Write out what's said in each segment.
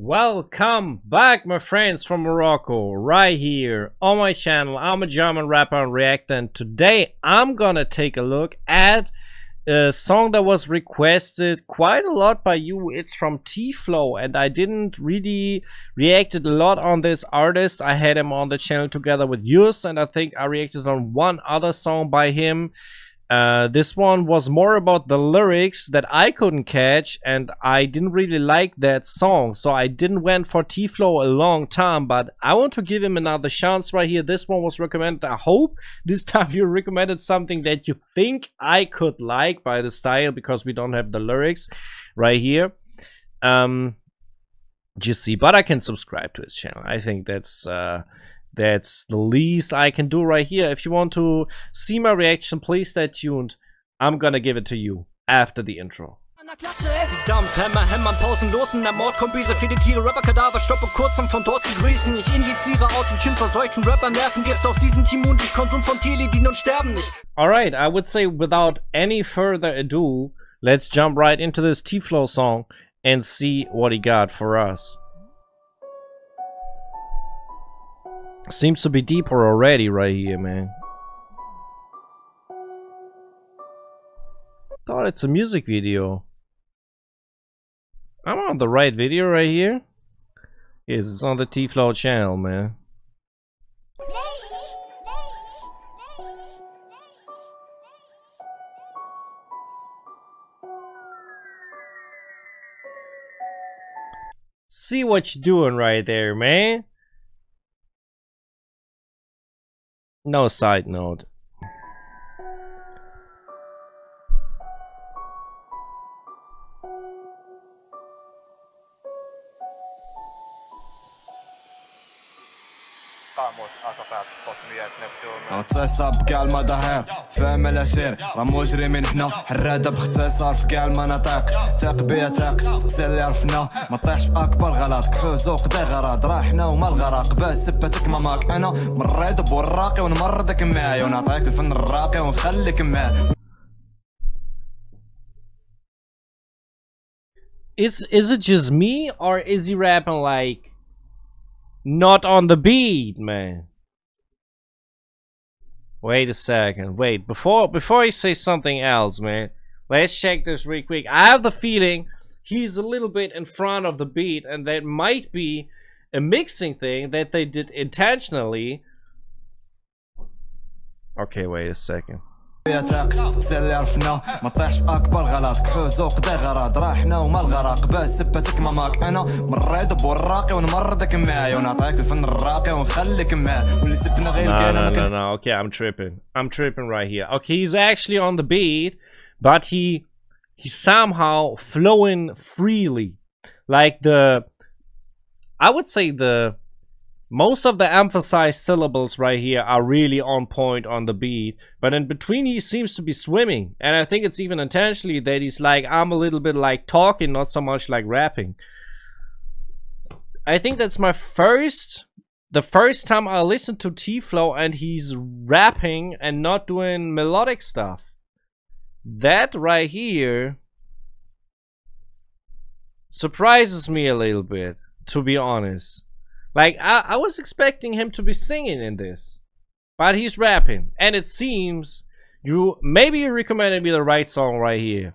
Welcome back, my friends from Morocco, right here on my channel. I'm a German rapper and reactor, and today I'm gonna take a look at a song that was requested quite a lot by you. It's from T-Flow, and I didn't really reacted a lot on this artist. I had him on the channel together with Yus, and I think I reacted on one other song by him. Uh, this one was more about the lyrics that I couldn't catch and I didn't really like that song. So I didn't went for T-Flow a long time but I want to give him another chance right here. This one was recommended. I hope this time you recommended something that you think I could like by the style because we don't have the lyrics right here. Um just see but I can subscribe to his channel. I think that's uh that's the least I can do right here. If you want to see my reaction, please stay tuned. I'm gonna give it to you after the intro. Dampf, Hämmer, Hämmern, pausenlos in der Mordkombüse Viele Tiere, Rapper, Kadaver, stopp kurz, um von dort zu grüßen Ich injiziere Autotune, verseuchten Rapper, Nervengift Auch sie sind immun durch Konsum von und sterben nicht Alright, I would say without any further ado Let's jump right into this T-Flow song And see what he got for us Seems to be deeper already right here, man. Thought it's a music video. I'm on the right video right here. Yes, it's on the T-Flow channel, man. See what you're doing right there, man. No side note. اغتصاب كاع المظاهر فاهم الاشير راه مجرمين حنا حرادة باختصار في كاع المناطق تاق بيا تاق سقسي اللي عرفنا ما طيحش في اكبر غلط كحوز وقضي غرض راه حنا وما الغرق باس سبتك ماماك أنا مريض بوراقي ونمرضك معايا ونعطيك الفن الراقي ونخليك معاه Is is it just me or is he rapping like not on the beat, man? Wait a second. Wait, before before I say something else, man, let's check this real quick. I have the feeling he's a little bit in front of the beat, and that might be a mixing thing that they did intentionally. Okay, wait a second. تاق سقسي اللي عرفنا ما طيحش في اكبر غلط كحوز وقضي غرض راه حنا وما الغرق باس سبتك ماماك انا مريض بوراقي ونمرضك معايا ونعطيك الفن الراقي ونخليك معاه واللي سبنا غير No, كان no, ما no, كنت no. Okay, I'm tripping. I'm tripping right here. Okay, he's actually on the beat, but he he's somehow flowing freely. Like the I would say the most of the emphasized syllables right here are really on point on the beat, but in between he seems to be swimming. And I think it's even intentionally that he's like I'm a little bit like talking, not so much like rapping. I think that's my first the first time I listened to T-Flow and he's rapping and not doing melodic stuff. That right here surprises me a little bit, to be honest. Like, I, I was expecting him to be singing in this, but he's rapping. And it seems you maybe you recommended me the right song right here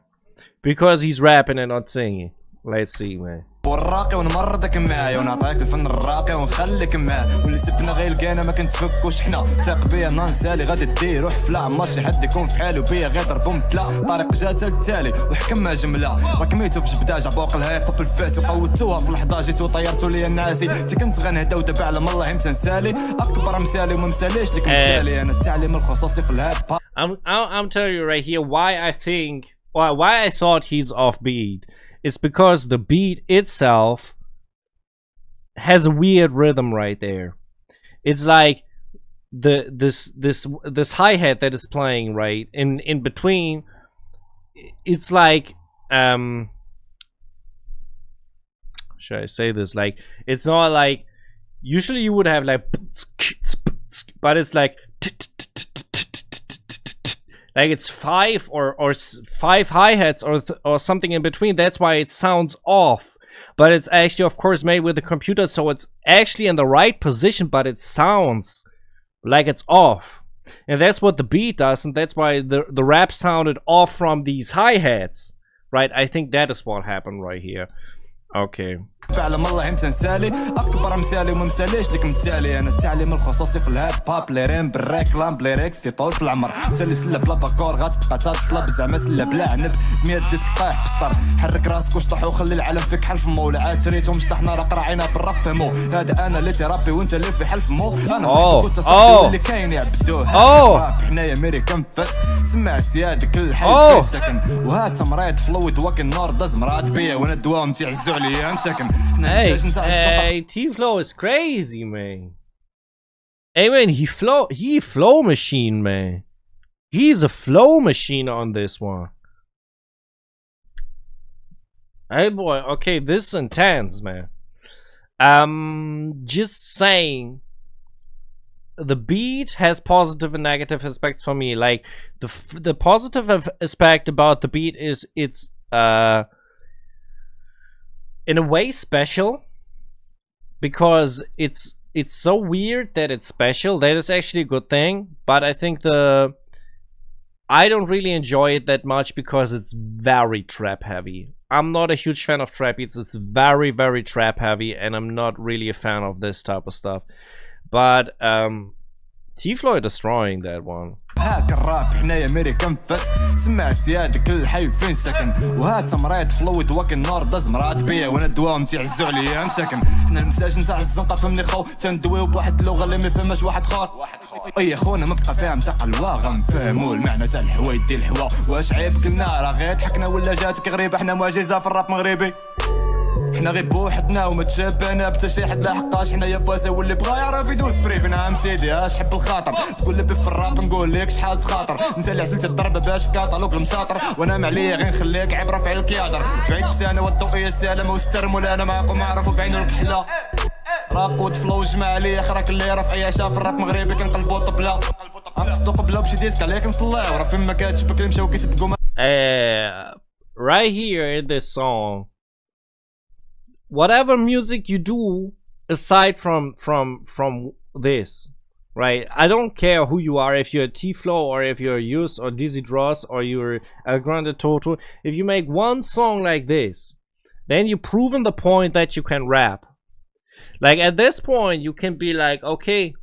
because he's rapping and not singing. Let's see, man. وراقي ونمرضك معايا ونعطيك الفن الراقي ونخليك معاه واللي سبنا غير لقينا ما كنتفكوش حنا تاق بيا نانسالي غادي ديرو حفله عمر شي حد يكون في حالو بيا غير ضربو متلا طريق جات التالي وحكم جملة. راك ميتو في جبداج عبوق الهيب هوب الفاس. وقوتوها في اللحظه جيتو طيرتو ليا الناسي تي كنت غنهدا ودابا على الله تنسالي أكبر مثالي وما مساليش ليك مثالي. أنا التعليم الخصوصي في الهيب هوب. I'm I'm I'm telling you right here why I think why why I thought he's offbeat. Is because the beat itself has a weird rhythm right there. It's like the this this this hi-hat that is playing right in in between it's like um should I say this like it's not like usually you would have like but it's like like it's five or or five hi hats or or something in between. That's why it sounds off. but it's actually of course made with the computer so it's actually in the right position but it sounds like it's off and that's what the beat does and that's why the the rap sounded off from these hi-hats right i think that is what happened right here okay فعلا الله يمسى نسالي أكبر مثالي وما مساليش لك مثالي؟ أنا التعليم الخصوصي في الهاب باب لي ريم بالريكلام بلي ريكس يطول في العمر. تالي سلة بلا باكور غتبقى تطلب زعما سلة بلا عنب. 100 ديسك طايح بسطر حرك راسك وشطح وخلي العالم فيك حلف مو. لا عاد شريتهم شطحنا راه قراعينا بالراب فهمو هذا أنا اللي تربي وأنت اللي في حلف مو. أنا. صاحبك وأنت. صاحبي واللي كاين يعبدوه حنايا ميريكان فاس سمع سياد كل حي ساكن. وهات مريض فلويد واك النار داز مراد بيا. وأنا الدواهم تيعزو early and second. Hey, hey, T-Flow is crazy, man. Hey, man, he flow, he flow machine, man. He's a flow machine on this one. Hey, boy. Okay, this is intense, man. Um, just saying. The beat has positive and negative aspects for me. Like the the positive aspect about the beat is it's uh in a way special because it's it's so weird that it's special that is actually a good thing but i think the i don't really enjoy it that much because it's very trap heavy. I'm not a huge fan of trap beats. It's very very trap heavy and i'm not really a fan of this type of stuff. But um t-floyd destroying that one. هاك الراب حنايا ميريكان فاس سمع كل حي فين ساكن وهات مريض فلويد واك النار داز مراد بيا. وأنا الدواهم تيعزو عليا مساكن. حنا المساج نتاع الزنقة فهمني خو. تندويو بواحد اللغة اللي ما يفهمهاش واحد خور اي خونا ما بقى فاهم تاع قلوا غنفهمو المعنى تاع الحوايج ديال الحوا. واش عيب قلنا راه غير ضحكنا ولا جاتك غريبة؟ حنا معجزة في الراب مغربي. حنا غير بوحدنا وما تشابهنا بتا شي حد لا حقاش حنايا فاسا واللي بغا يعرف يدوز بريف. نعم سيدي اش حب الخاطر؟ تقول لي في الراب نقول لك شحال تخاطر. انت اللي عزلتي الضربة باش كاطالوج المساطر. وأنا معليا غير نخليك عبره في الكيادر. بعيد بسانه والضوئيه السلامه والستر ولا أنا معاكم عارف بعينو الكحله راقود فلو جمع عليا خراك اللي راه في اي شاف الراب مغربي كنقلبو طبلة. غنقصدو قبله بشي ديسك عليك نصليو راه فين ما كاتشبك اللي مشاو كيسبقو right here in this song whatever music you do aside from from from this right? I don't care who you are if you're t-flow or if you're use or Dizzy DROS or you're a Grande Toto if you make one song like this then you've proven the point that you can rap. Like at this point you can be like okay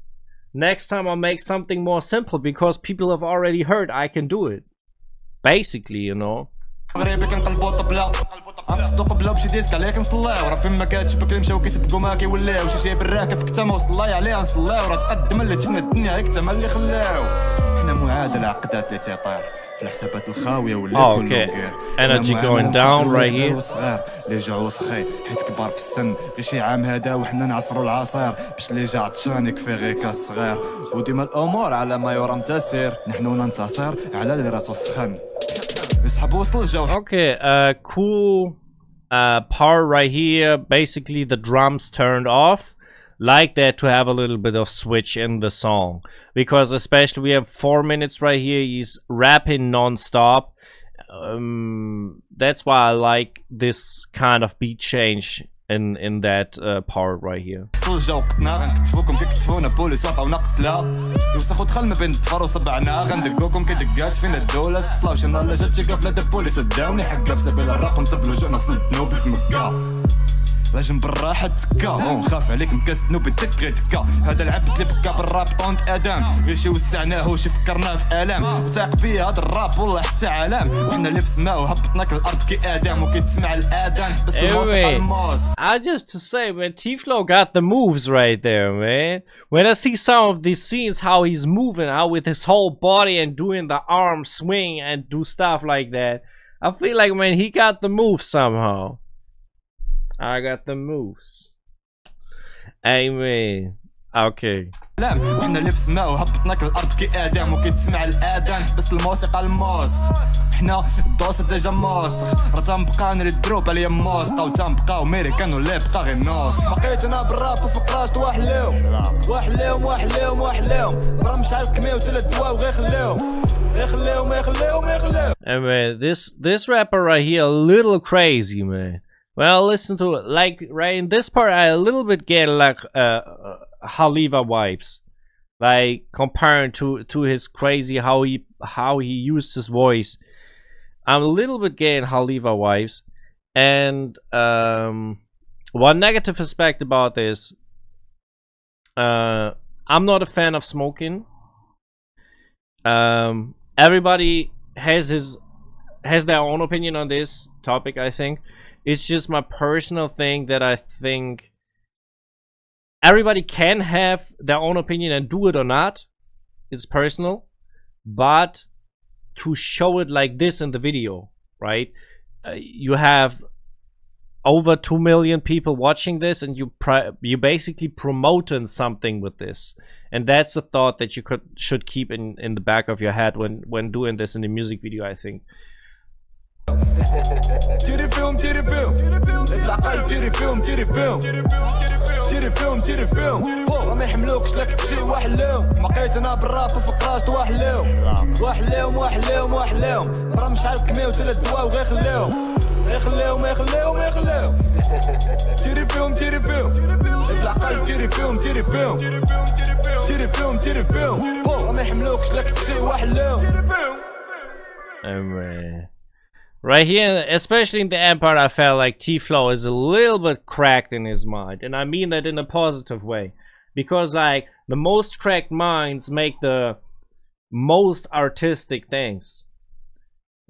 next time i'll make something more simple because people have already heard i can do it. Basically you know غنقصدو قبلة بشي ديسك عليك نصليو راه فين ما كاتشبك اللي مشاو كيسبقو ما كيوليو شي شي براكب في كتامة وصلاي عليها نصليو راه تقدم اللي شفنا الدنيا هيك تما اللي خلاو حنا معادل عقدات اللي تيطير في الحسابات الخاوية ولا Energy حنا going معاهم down كبار right here. وصغار. اللي جاو وسخي. حيت كبار في السن. غير شي عام هذا وحنا نعصرو العصير. باش اللي جا عطشان يكفي غير كاس صغير. وديما الأمور على ما يرام تسير نحن ننتصر على اللي راسو سخن. يسحب وصل الجو. Okay, uh, cool. Uh, part right here. Basically, the drums turned off. Like that to have a little bit of switch in the song. Because, especially, we have four minutes right here. He's rapping non stop. Um, that's why I like this kind of beat change in, in that uh, part right here. قطنا غنكتفوكم كيكتفونا بوليس وعطاونا قتلة يوسخ ودخل ما بين الدفر وصبعنا غندقوكم كدقات فينا الدولة. سطلاو شي نهار لا جات شي قفلة د بوليس داوني حقا في سبيل الراب نطبلو جونا وصل الذنوب في مكة لا جنب الراحة تكا ونخاف عليك مكاس ذنوب تك غير تكا هذا العبد اللي بكا بالراب طونت ادم غير شي وسعناه وشي فكرناه في الام وثاق بيا هذا الراب والله حتى علام وحنا اللي في السماء وهبطناك الارض كي ادم وكيتسمع الاذان حبس الموسيقى Anyway. الموس I just to say, man, T-Flow got the moves right there, man. When I see some of these scenes, how he's moving, how with his whole body and doing the arm swing and do stuff like that, I feel like, man, he got the moves somehow. I got the moves. Amen. Okay. وحنا اللي في السماء وهبطناك الأرض كي آدم وكيتسمع الآذان. حبس الموسيقى الموس. حنا الدوس ديجا موسخ راه تنبقى نريد دروب عليا موسقى وتنبقاو ميريكان ولا بقى غير نوس. بقيت أنا بالراب وفقراش واحليهم واحليهم واحليهم واحليهم مرا مش عارف كمية وثلاث دواء وغير خليهم. غير خليهم غير خليهم غير خليهم. And man, this this rapper right here a little crazy, man. Well, listen to it. Like right in this part, I a little bit get like uh, uh Hliwa vibes, like comparing to to his crazy how he how he used his voice. I'm a little bit getting Hliwa vibes, and um, one negative aspect about this, uh, I'm not a fan of smoking. Um, everybody has his has their own opinion on this topic. I think it's just my personal thing that I think everybody can have their own opinion and do it or not. It's personal, but to show it like this in the video, right? Uh, you have over 2 million people watching this and you you basically promoting something with this and that's a thought that you could should keep in in the back of your head when when doing this in the music video i think تيري فيهم تيري فيهم العقل تيري فيهم تيري فيهم تيري فيهم تيري فيهم ما يحملوكش لك تسي ما مقيت أنا بالراب وفقاست وحلهم وحلهم وحلهم وحلهم راه مش عارف كمية وتلا الدواء وغير خليهم غير خليهم غير خليهم غير خليهم تيري فيهم تيري فيهم العقل تيري فيهم تيري فيهم تيري فيهم تيري فيهم راه ما يحملوكش لك تسي وحلهم تيري فيهم Right here, especially in the Empire, I felt like T-Flow is a little bit cracked in his mind. And I mean that in a positive way. Because, like, the most cracked minds make the most artistic things.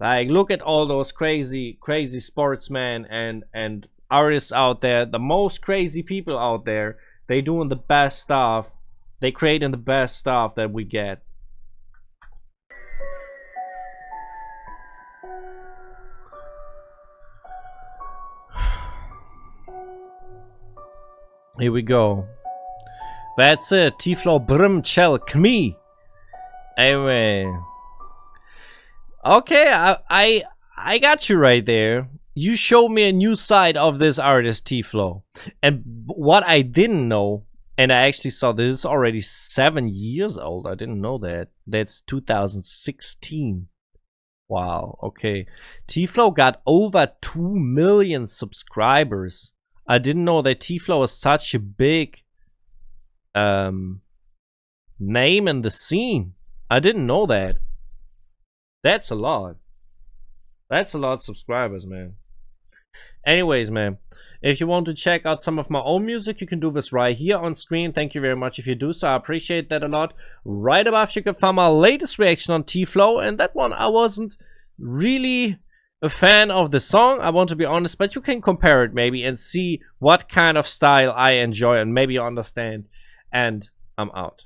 Like, look at all those crazy, crazy sportsmen and, and artists out there. The most crazy people out there. They doing the best stuff. They creating the best stuff that we get. Here we go. That's it. T-Flow Brm Ch3l Kmi. Anyway. Okay, I, I I got you right there. You showed me a new side of this artist T-Flow. And what I didn't know, and I actually saw this is already seven years old. I didn't know that. That's 2016. Wow, okay. T-Flow got over 2 million subscribers. I didn't know that T-Flow was such a big um, name in the scene. I didn't know that. That's a lot. That's a lot of subscribers, man. Anyways, man, if you want to check out some of my own music, you can do this right here on screen. Thank you very much if you do so. I appreciate that a lot. Right above, you can find my latest reaction on T-Flow, and that one I wasn't really a fan of the song, I want to be honest, but you can compare it maybe and see what kind of style I enjoy and maybe understand. And I'm out.